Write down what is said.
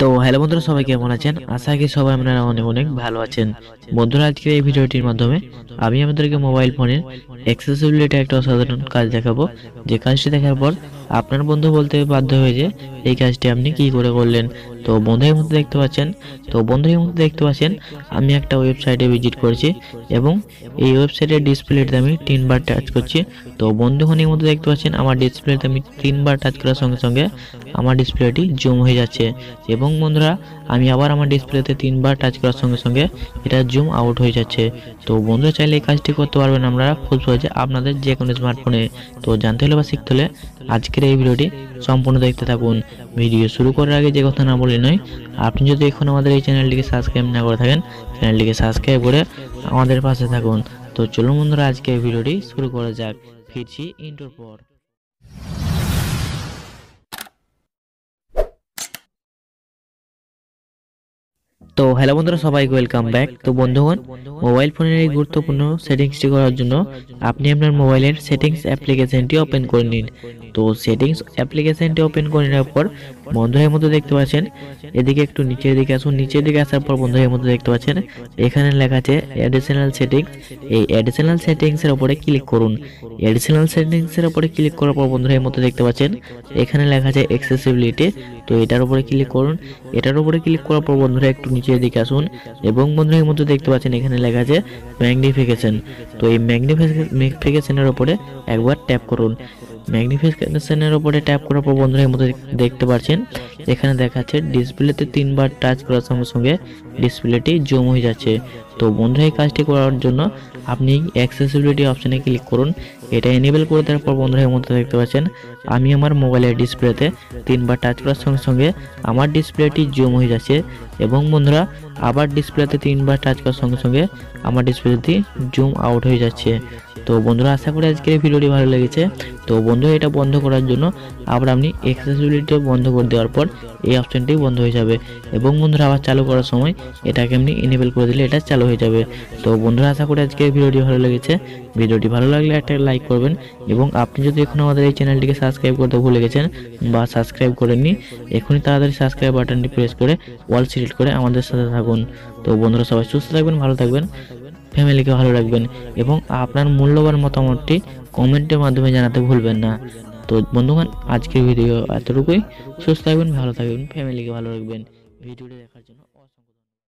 তো হ্যালো বন্ধুরা, সবাই কেমন আছেন? আশা করি সবাই আপনারা অনেক অনেক ভালো আছেন। বন্ধুরা আজকের এই ভিডিওটির মাধ্যমে আমি আপনাদেরকে মোবাইল ফোনের অ্যাক্সেসিবিলিটি একটা অসাধারণ কাজ দেখাবো। যে কাজটি দেখার পর আপনার বন্ধু বলতে বাধ্য হয়ে যে, এই কাজটি আপনি কি করে করলেন? তো বন্ধুদের মধ্যে দেখতে পাচ্ছেন, তো বন্ধুদের মধ্যে দেখতে পাচ্ছেন, আমি একটা ওয়েবসাইটে ভিজিট করেছি এবং এই ওয়েবসাইটের ডিসপ্লেতে আমি তিনবার টাচ করছি। তো বন্ধুখানির মধ্যে দেখতে পাচ্ছেন, আমার ডিসপ্লেতে আমি তিনবার টাচ করার সঙ্গে সঙ্গে আমার ডিসপ্লেটি জুম হয়ে যাচ্ছে। এবং বন্ধুরা আমি আবার আমার ডিসপ্লেতে তিনবার টাচ করার সঙ্গে সঙ্গে এটা জুম আউট হয়ে যাচ্ছে। তো বন্ধুরা, চাইলে এই কাজটি করতে পারবেন আমরা খুব সহজে আপনাদের যে কোনো স্মার্টফোনে তো জানতে হলে বা শিখতে হলে আজকের এই ভিডিওটি সম্পূর্ণ দেখতে থাকুন। ভিডিও শুরু করার আগে যে কথা না বলি নয়, আপনি যদি এখন আমাদের এই চ্যানেলটিকে সাবস্ক্রাইব না করে থাকেন, চ্যানেলটিকে সাবস্ক্রাইব করে আমাদের পাশে থাকুন। তো চলুন বন্ধুরা আজকে এই ভিডিওটি শুরু করা যাক। ফিরছি ইন্টোর পর। তো হ্যালো বন্ধুরা সবাইকে ওয়েলকাম ব্যাক তো বন্ধুগণ মোবাইল ফোনের এই গুরুত্বপূর্ণ সেটিংসটি করার জন্য আপনি আপনার মোবাইলের সেটিংস অ্যাপ্লিকেশনটি ওপেন করে নিন। তো সেটিংস অ্যাপ্লিকেশনটি ওপেন করে নেওয়ার পর বন্ধুদের মধ্যে দেখতে পাচ্ছেন এদিকে একটু নিচের দিকে আসুন। নিচের দিকে আসার পর বন্ধুদের মধ্যে দেখতে পাচ্ছেন এখানে লেখা আছে অ্যাডিশনাল সেটিংস এই অ্যাডিশনাল সেটিংসের উপরে ক্লিক করুন। অ্যাডিশনাল সেটিংসের উপরে ক্লিক করার পর বন্ধুদের মধ্যে দেখতে পাচ্ছেন এখানে লেখা আছে অ্যাক্সেসিবিলিটি তো এটার উপরে ক্লিক করুন। এটার উপরে ক্লিক করার পর বন্ধুরা একটু নিচের দিকে আসুন এবং বন্ধুরা এই মধ্যে দেখতে পাচ্ছেন এখানে লেখা আছে ম্যাগনিফিকেশন। তো এই ম্যাগনিফিকেশনের উপরে একবার ট্যাপ করুন। ম্যাগনিফিকেশনের উপরে ট্যাপ করার পর বন্ধুরা এর মধ্যে দেখতে পাচ্ছেন, এখানে দেখাচ্ছে ডিসপ্লেতে তিনবার টাচ করার সঙ্গে সঙ্গে ডিসপ্লেটি জুম হয়ে যাচ্ছে। তো বন্ধুরা এই কাজটি করার জন্য আপনি অ্যাক্সেসিবিলিটি অপশানে ক্লিক করুন, এটা এনেবেল করে দেওয়ার পর বন্ধুরা এর মধ্যে দেখতে পাচ্ছেন, আমি আমার মোবাইলের ডিসপ্লেতে তিনবার টাচ করার সঙ্গে সঙ্গে আমার ডিসপ্লেটি জুম হয়ে যাচ্ছে এবং বন্ধুরা আবার ডিসপ্লেতে তিনবার টাচ করার সঙ্গে সঙ্গে আমার ডিসপ্লেটি জুম আউট হয়ে যাচ্ছে। তো বন্ধুরা, আশা করি আজকের ভিডিওটি ভালো লেগেছে। তো বন্ধুরা এটা বন্ধ করার জন্য আবার আপনি অ্যাক্সেসিবিলিটি বন্ধ করে দেওয়ার পর এই অপশানটি বন্ধ হয়ে যাবে। এবং বন্ধুরা, আবার চালু করার সময় এটাকে আপনি ইনেবল করে দিলে এটা চালু হয়ে যাবে। তো বন্ধুরা, আশা করি আজকের ভিডিওটি ভালো লেগেছে। ভিডিওটি ভালো লাগলে একটা লাইক করবেন এবং আপনি যদি এখন আমাদের এই চ্যানেলটিকে সাবস্ক্রাইব করতে ভুলে গেছেন বা সাবস্ক্রাইব করেননি, এখনই তাড়াতাড়ি সাবস্ক্রাইব বাটনটি প্রেস করে অল সিলেক্ট করে আমাদের সাথে থাকুন। তো বন্ধুরা, সবাই সুস্থ থাকবেন, ভালো থাকবেন, ফ্যামিলিকে ভালো রাখবেন এবং আপনার মূল্যবান মতামতটি কমেন্টের মাধ্যমে জানাতে ভুলবেন না। তো বন্ধুগণ, আজকের ভিডিও এতটুকুই। সুস্থ থাকবেন, ভালো থাকবেন, ফ্যামিলিকে ভালো রাখবেন। ভিডিওটি দেখার জন্য